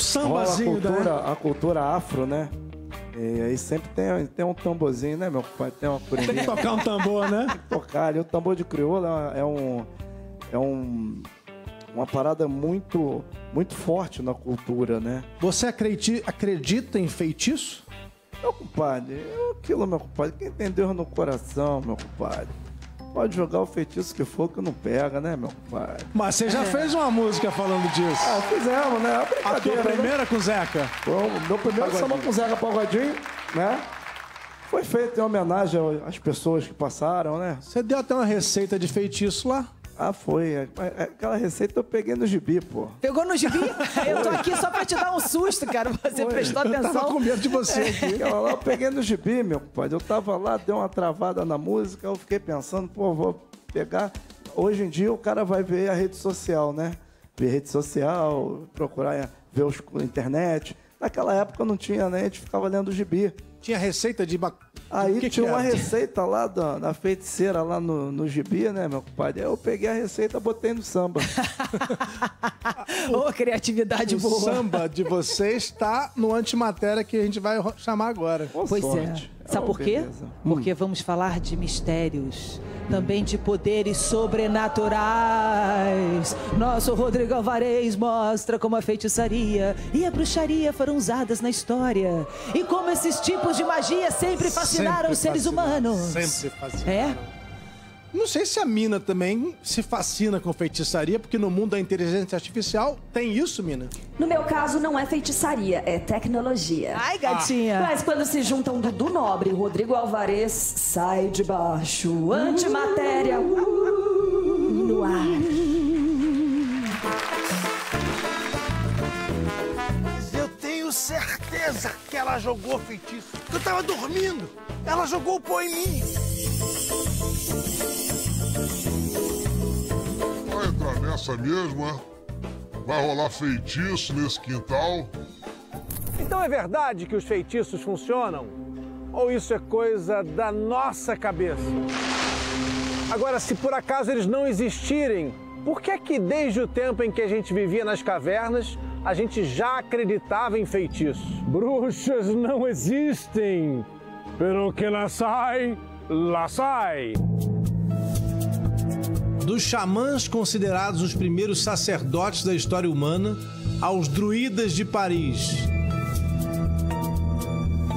sambazinho, a cultura, né? A cultura afro, né? E aí sempre tem, tem um tamborzinho, né, meu pai? Tem uma Tem que tocar um tambor, né? Tem que tocar ali. O tambor de crioula é um... É um uma parada muito, muito forte na cultura, né? Você acredita, acredita em feitiço? Meu compadre, é aquilo, meu compadre. Quem tem Deus no coração, meu compadre. Pode jogar o feitiço que for que não pega, né, meu compadre? Mas você já é. fez uma música falando disso. Ah, fizemos, né? A, a tua né? primeira né? com o Zeca? Bom, meu primeiro samba com o Zeca Pagodinho, né? Foi feito em homenagem às pessoas que passaram, né? Você deu até uma receita de feitiço lá? Ah, foi. É, é, aquela receita eu peguei no gibi, pô. Pegou no gibi? Eu tô aqui só pra te dar um susto, cara. Você foi. prestou atenção. Eu tava com medo de você aqui. Lá eu peguei no gibi, meu pai. Eu tava lá, deu uma travada na música, eu fiquei pensando, pô, vou pegar. Hoje em dia o cara vai ver a rede social, né? Ver rede social, procurar ver os, internet. Naquela época não tinha, né? A gente ficava lendo o gibi. Tinha receita de Aí que tinha que uma receita lá da, da feiticeira lá no, no gibi, né, meu compadre? Aí eu peguei a receita botei no samba. Ô, oh, criatividade o boa. O samba de vocês está no antimatéria que a gente vai chamar agora. Com pois é. sorte. é. Sabe oh, por quê? Beleza. Porque hum. vamos falar de mistérios também de poderes sobrenaturais. Nosso Rodrigo Alvarez mostra como a feitiçaria e a bruxaria foram usadas na história e como esses tipos de magia sempre fascinaram sempre os seres humanos. Sempre fascinaram. É? Não sei se a Mina também se fascina com feitiçaria, porque no mundo da inteligência artificial tem isso, Mina? No meu caso, não é feitiçaria, é tecnologia. Ai, gatinha! Ah. Mas quando se juntam Dudu Nobre e Rodrigo Alvarez, sai de baixo. Antimatéria uh, certeza que ela jogou feitiço. Eu tava dormindo. Ela jogou o pó em mim. Vai entrar nessa mesmo, é? Vai rolar feitiço nesse quintal? Então é verdade que os feitiços funcionam? Ou isso é coisa da nossa cabeça? Agora, se por acaso eles não existirem, por que é que desde o tempo em que a gente vivia nas cavernas, a gente já acreditava em feitiços? Bruxas não existem! Pero que lá sai, lá sai! Dos xamãs considerados os primeiros sacerdotes da história humana aos druidas de Paris.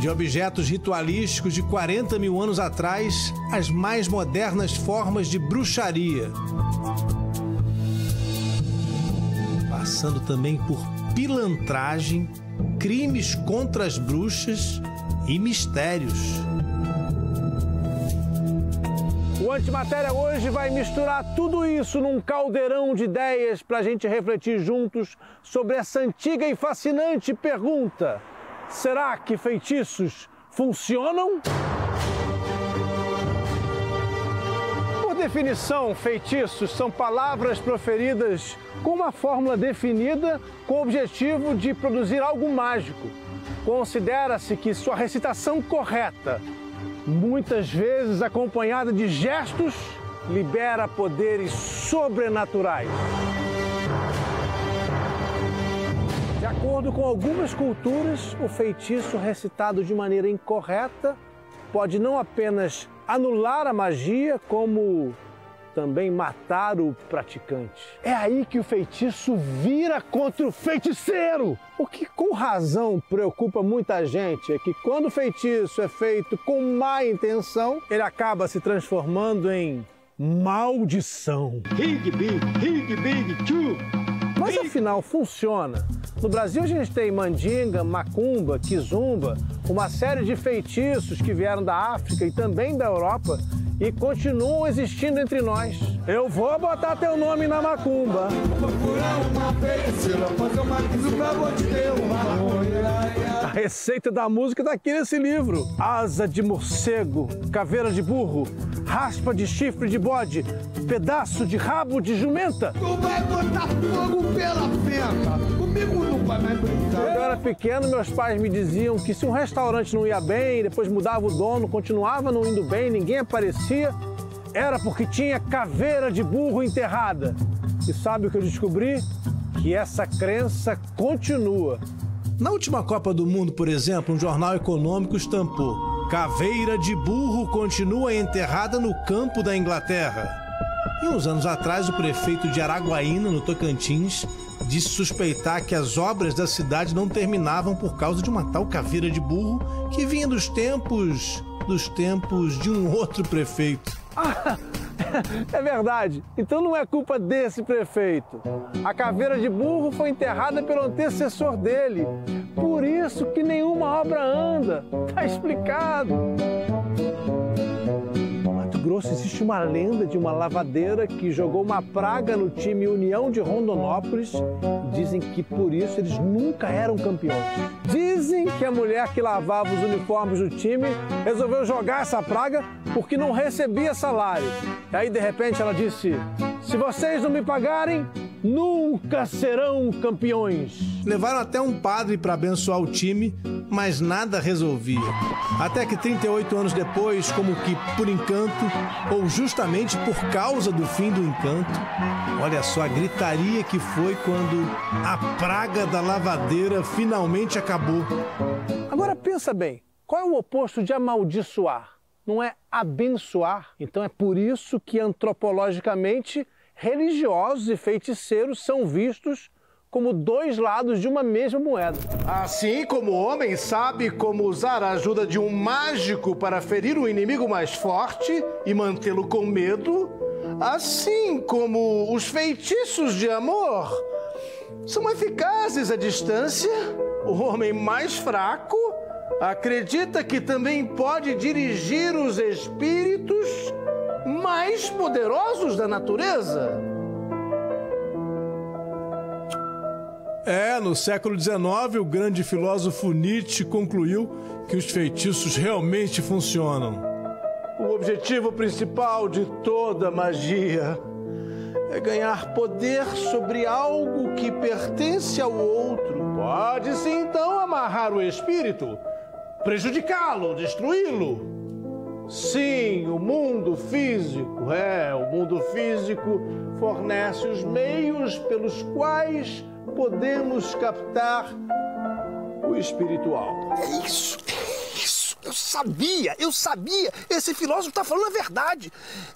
De objetos ritualísticos de 40 mil anos atrás às mais modernas formas de bruxaria. Passando também por pilantragem, crimes contra as bruxas e mistérios. O Antimatéria hoje vai misturar tudo isso num caldeirão de ideias para a gente refletir juntos sobre essa antiga e fascinante pergunta: será que feitiços funcionam? Definição, feitiços são palavras proferidas com uma fórmula definida com o objetivo de produzir algo mágico. Considera-se que sua recitação correta muitas vezes acompanhada de gestos, libera poderes sobrenaturais. De acordo com algumas culturas, o feitiço recitado de maneira incorreta pode não apenas anular a magia, como também matar o praticante. É aí que o feitiço vira contra o feiticeiro. O que com razão preocupa muita gente é que quando o feitiço é feito com má intenção, ele acaba se transformando em maldição. Rig big, rig big. Mas afinal funciona. No Brasil a gente tem mandinga, macumba, kizumba, uma série de feitiços que vieram da África e também da Europa e continuam existindo entre nós. Eu vou botar teu nome na macumba. A receita da música está aqui nesse livro. Asa de morcego, caveira de burro, raspa de chifre de bode, pedaço de rabo de jumenta. Tu vai botar fogo pela fenda. Comigo mais brincar. Quando eu era pequeno, meus pais me diziam que se um restaurante não ia bem, depois mudava o dono, continuava não indo bem, ninguém aparecia, era porque tinha caveira de burro enterrada. E sabe o que eu descobri? E essa crença continua. Na última Copa do Mundo, por exemplo, um jornal econômico estampou: Caveira de burro continua enterrada no campo da Inglaterra. E uns anos atrás, o prefeito de Araguaína, no Tocantins, disse suspeitar que as obras da cidade não terminavam por causa de uma tal caveira de burro que vinha dos tempos. dos tempos de um outro prefeito. Ah, é verdade. Então não é culpa desse prefeito. A caveira de burro foi enterrada pelo antecessor dele. Por isso que nenhuma obra anda. Tá explicado. Grosso existe uma lenda de uma lavadeira que jogou uma praga no time União de Rondonópolis. Dizem que por isso eles nunca eram campeões. Dizem que a mulher que lavava os uniformes do time resolveu jogar essa praga porque não recebia salário. E aí de repente ela disse: "Se vocês não me pagarem, nunca serão campeões. Levaram até um padre para abençoar o time, mas nada resolvia. Até que 38 anos depois, como que por encanto, ou justamente por causa do fim do encanto, olha só a gritaria que foi quando a praga da lavadeira finalmente acabou. Agora pensa bem, qual é o oposto de amaldiçoar? Não é abençoar? Então é por isso que antropologicamente religiosos e feiticeiros são vistos como dois lados de uma mesma moeda. Assim como o homem sabe como usar a ajuda de um mágico para ferir o inimigo mais forte e mantê-lo com medo, assim como os feitiços de amor são eficazes à distância, o homem mais fraco acredita que também pode dirigir os espíritos mais poderosos da natureza. É, no século XIX, o grande filósofo Nietzsche concluiu que os feitiços realmente funcionam. O objetivo principal de toda magia é ganhar poder sobre algo que pertence ao outro. Pode-se então amarrar o espírito, prejudicá-lo, destruí-lo. Sim, o mundo físico, é, o mundo físico fornece os meios pelos quais podemos captar o espiritual. É isso, é isso. Eu sabia, eu sabia. Esse filósofo está falando a verdade.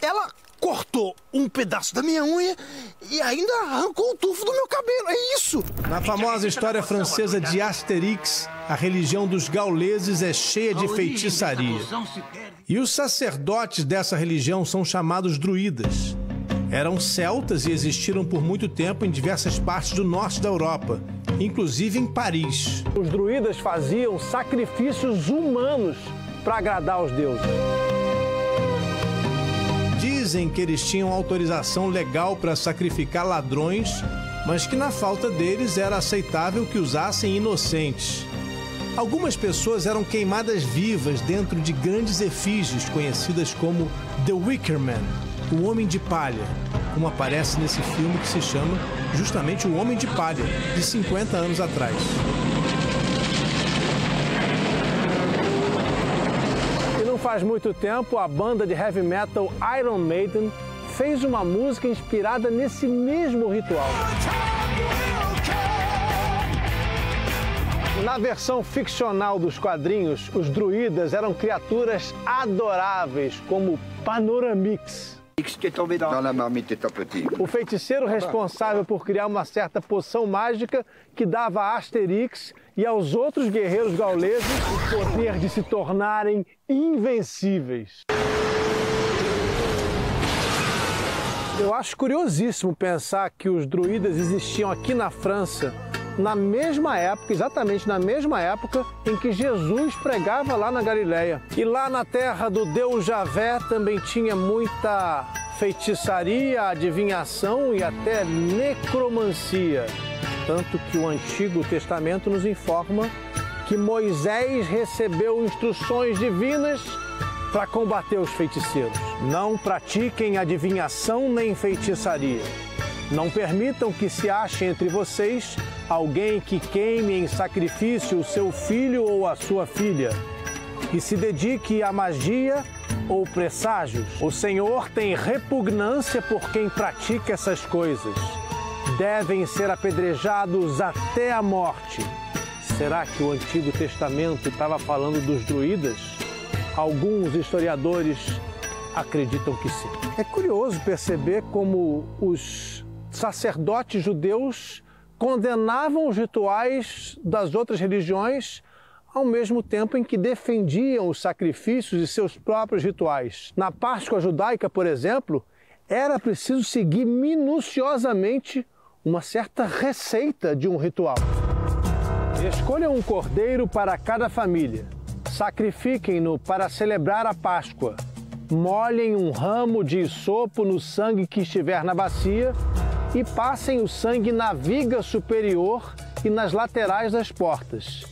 Ela cortou um pedaço da minha unha e ainda arrancou o tufo do meu cabelo. É isso. Na famosa história francesa de Asterix, a religião dos gauleses é cheia de feitiçaria. E os sacerdotes dessa religião são chamados druidas. Eram celtas e existiram por muito tempo em diversas partes do norte da Europa, inclusive em Paris. Os druidas faziam sacrifícios humanos para agradar os deuses. Dizem que eles tinham autorização legal para sacrificar ladrões, mas que na falta deles era aceitável que usassem inocentes. Algumas pessoas eram queimadas vivas dentro de grandes efígies conhecidas como The Wicker Man, o Homem de Palha, como aparece nesse filme que se chama justamente O Homem de Palha, de 50 anos atrás. Faz muito tempo, a banda de heavy metal Iron Maiden fez uma música inspirada nesse mesmo ritual. Na versão ficcional dos quadrinhos, os druidas eram criaturas adoráveis, como Panoramix. O feiticeiro responsável por criar uma certa poção mágica que dava a Asterix e aos outros guerreiros gauleses o poder de se tornarem invencíveis. Eu acho curiosíssimo pensar que os druidas existiam aqui na França na mesma época, exatamente na mesma época em que Jesus pregava lá na Galileia. E lá na terra do Deus Javé também tinha muita feitiçaria, adivinhação e até necromancia. Tanto que o Antigo Testamento nos informa que Moisés recebeu instruções divinas para combater os feiticeiros. Não pratiquem adivinhação nem feitiçaria. Não permitam que se ache entre vocês alguém que queime em sacrifício o seu filho ou a sua filha e se dedique à magia ou presságios. O Senhor tem repugnância por quem pratica essas coisas. devem ser apedrejados até a morte. Será que o Antigo Testamento estava falando dos druidas? Alguns historiadores acreditam que sim. É curioso perceber como os sacerdotes judeus condenavam os rituais das outras religiões ao mesmo tempo em que defendiam os sacrifícios e seus próprios rituais. Na Páscoa judaica, por exemplo, era preciso seguir minuciosamente uma certa receita de um ritual. Escolham um cordeiro para cada família. Sacrifiquem-no para celebrar a Páscoa. Molhem um ramo de sopo no sangue que estiver na bacia e passem o sangue na viga superior e nas laterais das portas.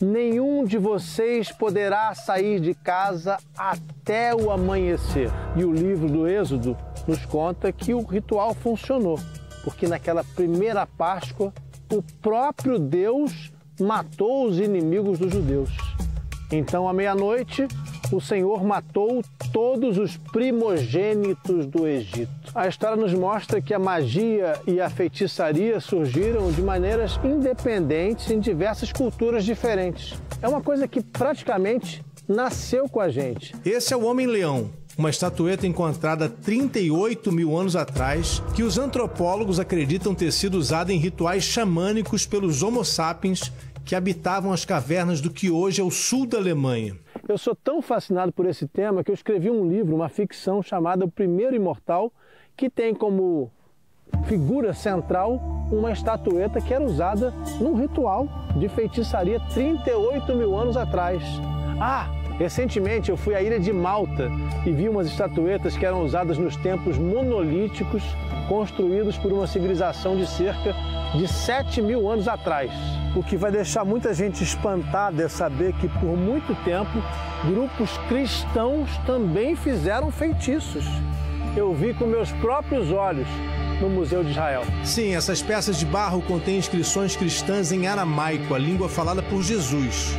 Nenhum de vocês poderá sair de casa até o amanhecer. E o livro do Êxodo nos conta que o ritual funcionou, porque naquela primeira Páscoa o próprio Deus matou os inimigos dos judeus. Então, à meia-noite, o Senhor matou todos os primogênitos do Egito. A história nos mostra que a magia e a feitiçaria surgiram de maneiras independentes em diversas culturas diferentes. É uma coisa que praticamente nasceu com a gente. Esse é o Homem-Leão, uma estatueta encontrada 38 mil anos atrás, que os antropólogos acreditam ter sido usada em rituais xamânicos pelos Homo sapiens que habitavam as cavernas do que hoje é o sul da Alemanha. Eu sou tão fascinado por esse tema que eu escrevi um livro, uma ficção chamada O Primeiro Imortal, que tem como figura central uma estatueta que era usada num ritual de feitiçaria 38 mil anos atrás. Ah, recentemente eu fui à ilha de Malta e vi umas estatuetas que eram usadas nos templos monolíticos construídos por uma civilização de cerca de 7 mil anos atrás. O que vai deixar muita gente espantada é saber que por muito tempo grupos cristãos também fizeram feitiços. Eu vi com meus próprios olhos no Museu de Israel. Sim, essas peças de barro contêm inscrições cristãs em aramaico, a língua falada por Jesus.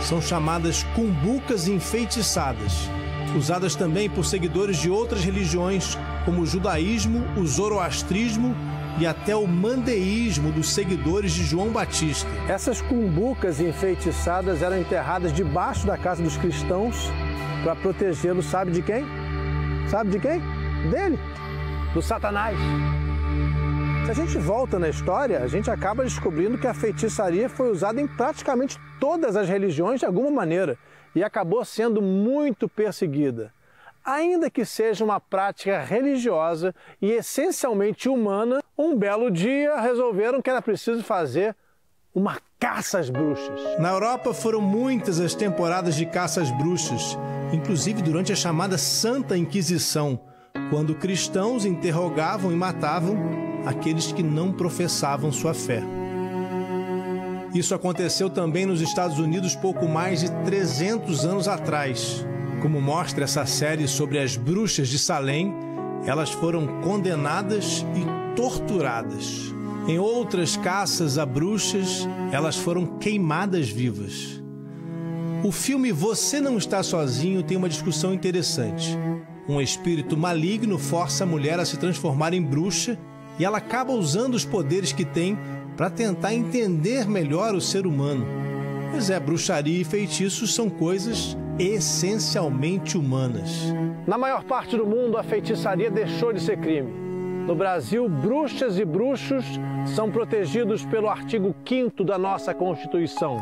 São chamadas cumbucas enfeitiçadas, usadas também por seguidores de outras religiões, como o judaísmo, o zoroastrismo e até o mandeísmo dos seguidores de João Batista. Essas cumbucas enfeitiçadas eram enterradas debaixo da casa dos cristãos para protegê-los, sabe de quem? Sabe de quem? Dele, do Satanás. Se a gente volta na história, a gente acaba descobrindo que a feitiçaria foi usada em praticamente todas as religiões de alguma maneira e acabou sendo muito perseguida ainda que seja uma prática religiosa e essencialmente humana, um belo dia resolveram que era preciso fazer uma caça às bruxas. Na Europa foram muitas as temporadas de caça às bruxas, inclusive durante a chamada Santa Inquisição, quando cristãos interrogavam e matavam aqueles que não professavam sua fé. Isso aconteceu também nos Estados Unidos pouco mais de 300 anos atrás. Como mostra essa série sobre as bruxas de Salem, elas foram condenadas e torturadas. Em outras caças a bruxas, elas foram queimadas vivas. O filme Você Não Está Sozinho tem uma discussão interessante. Um espírito maligno força a mulher a se transformar em bruxa e ela acaba usando os poderes que tem para tentar entender melhor o ser humano. Pois é, bruxaria e feitiços são coisas essencialmente humanas. Na maior parte do mundo, a feitiçaria deixou de ser crime. No Brasil, bruxas e bruxos são protegidos pelo artigo 5 da nossa Constituição.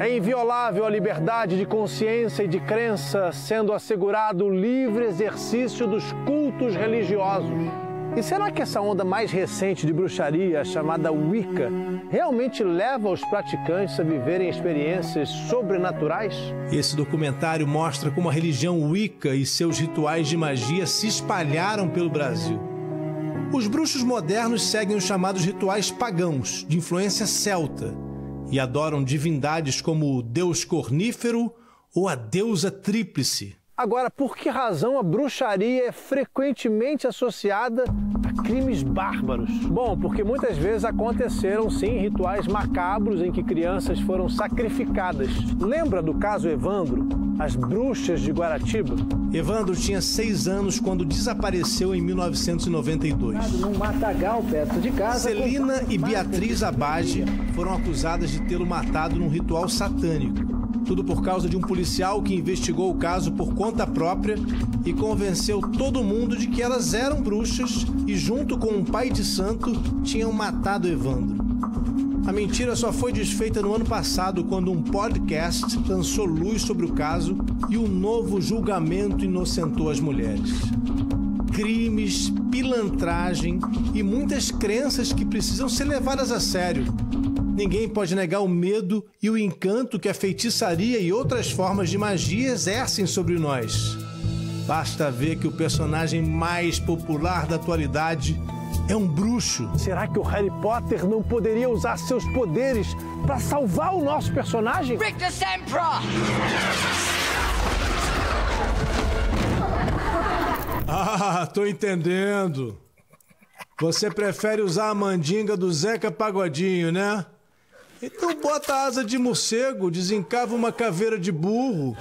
É inviolável a liberdade de consciência e de crença, sendo assegurado o livre exercício dos cultos religiosos. E será que essa onda mais recente de bruxaria, chamada Wicca, realmente leva os praticantes a viverem experiências sobrenaturais? Esse documentário mostra como a religião Wicca e seus rituais de magia se espalharam pelo Brasil. Os bruxos modernos seguem os chamados rituais pagãos, de influência celta, e adoram divindades como o deus cornífero ou a deusa tríplice. Agora, por que razão a bruxaria é frequentemente associada a crimes bárbaros? Bom, porque muitas vezes aconteceram sim rituais macabros em que crianças foram sacrificadas. Lembra do caso Evandro? As bruxas de Guaratiba? Evandro tinha seis anos quando desapareceu em 1992. Num matagal perto de casa. Celina e Beatriz Abage foram acusadas de tê-lo matado num ritual satânico. Tudo por causa de um policial que investigou o caso por conta própria e convenceu todo mundo de que elas eram bruxas e, junto com um pai de santo, tinham matado Evandro. A mentira só foi desfeita no ano passado quando um podcast lançou luz sobre o caso e um novo julgamento inocentou as mulheres. Crimes, pilantragem e muitas crenças que precisam ser levadas a sério. Ninguém pode negar o medo e o encanto que a feitiçaria e outras formas de magia exercem sobre nós. Basta ver que o personagem mais popular da atualidade é um bruxo. Será que o Harry Potter não poderia usar seus poderes para salvar o nosso personagem? Victor Sempra! Ah, tô entendendo. Você prefere usar a mandinga do Zeca Pagodinho, né? Então bota a asa de morcego, desencava uma caveira de burro.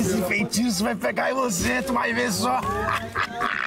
Esse feitiço vai pegar em você, tu vai ver só.